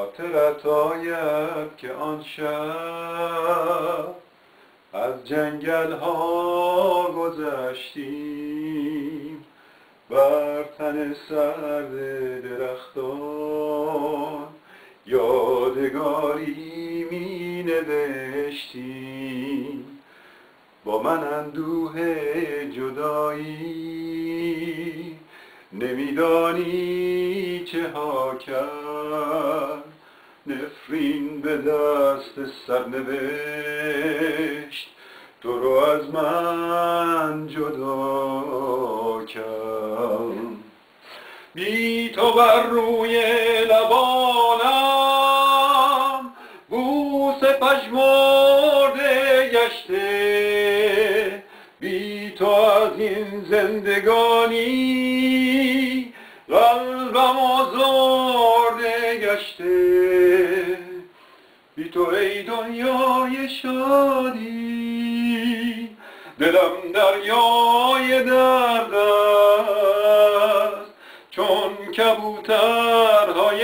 خاطرت آید که آن شب از جنگل ها گذشتیم. بر تن سرد درختان یادگاری می نوشتیم با من اندوه جدایی نمیدانی چه ها کرد. نفرین به دست سرنوشت. تو رو از من جدا کرد بی تو بر روی لبانم بوس پشمرده گشته. بی تو از این زندگانی قلبم آزرده گشته. بی تو ای دنیای شادی. دلم دریای درد است. چون کبوترهای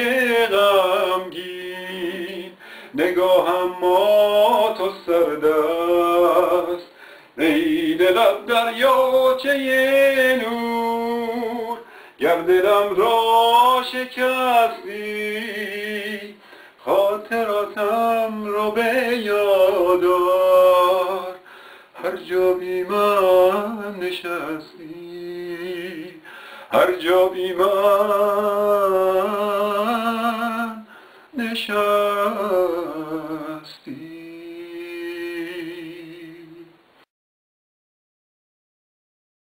غمگین نگاهم مات و سرد است ای دلم دریاچه نور. گر دلم را شکستی خاطراتم رو به یادار هر جا بی من نشستی هر جا بی من نشستی.